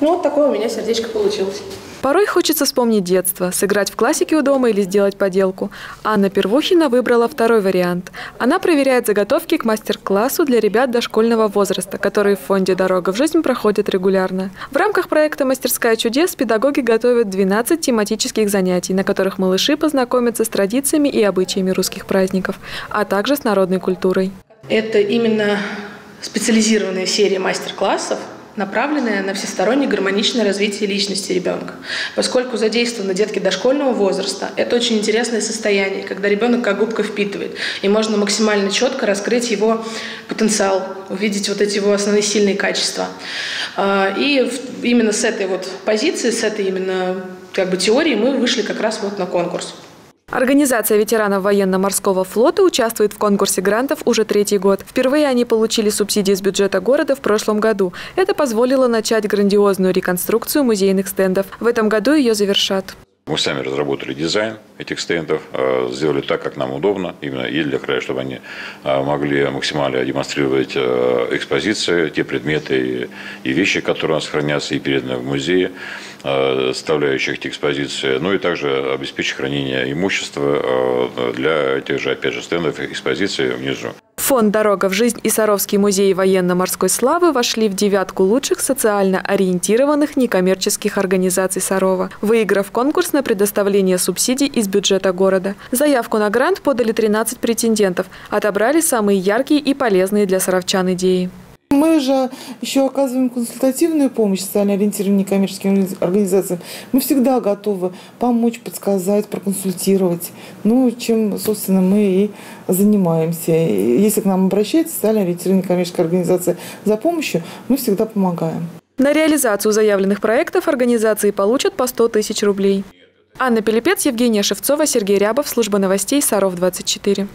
Ну, вот такое у меня сердечко получилось. Порой хочется вспомнить детство, сыграть в классике у дома или сделать поделку. Анна Первухина выбрала второй вариант. Она проверяет заготовки к мастер-классу для ребят дошкольного возраста, которые в фонде «Дорога в жизнь» проходят регулярно. В рамках проекта «Мастерская чудес» педагоги готовят 12 тематических занятий, на которых малыши познакомятся с традициями и обычаями русских праздников, а также с народной культурой. Это именно специализированная серия мастер-классов, направленная на всестороннее гармоничное развитие личности ребенка. Поскольку задействованы детки дошкольного возраста, это очень интересное состояние, когда ребенок как губка впитывает, и можно максимально четко раскрыть его потенциал, увидеть вот эти его основные сильные качества. А, и именно с этой вот позиции, с этой именно как бы теории мы вышли как раз вот на конкурс. Организация ветеранов военно-морского флота участвует в конкурсе грантов уже третий год. Впервые они получили субсидии с бюджета города в прошлом году. Это позволило начать грандиозную реконструкцию музейных стендов. В этом году ее завершат. Мы сами разработали дизайн этих стендов, э, сделали так, как нам удобно, именно и для края, чтобы они э, могли максимально демонстрировать э, экспозиции, те предметы и вещи, которые у нас хранятся и переданы в музее, составляющих эти экспозиции, ну и также обеспечить хранение имущества для тех же, опять же, стендов и экспозиций внизу. Фонд «Дорога в жизнь» и Саровский музей военно-морской славы вошли в девятку лучших социально ориентированных некоммерческих организаций Сарова, выиграв конкурс на предоставление субсидий из бюджета города. Заявку на грант подали 13 претендентов, отобрали самые яркие и полезные для саровчан идеи. Мы же еще оказываем консультативную помощь социально ориентированным некоммерческим организациям. Мы всегда готовы помочь, подсказать, проконсультировать. Ну, чем, собственно, мы и занимаемся. Если к нам обращается социально ориентированная некоммерческая организация за помощью, мы всегда помогаем. На реализацию заявленных проектов организации получат по 100 тысяч рублей. Анна Пелепец, Евгения Шевцова, Сергей Рябов, Служба новостей, Саров 24.